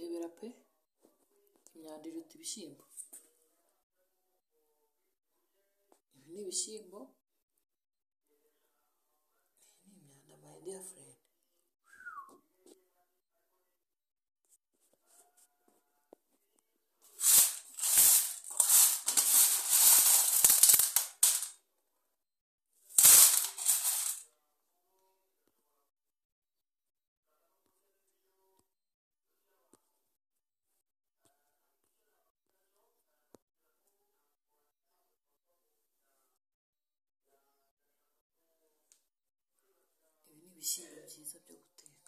rebera pe imyanda iruta ibishyimbo ibi ni ibishyimbo ibi ni ibishyimbo byiza byo guteka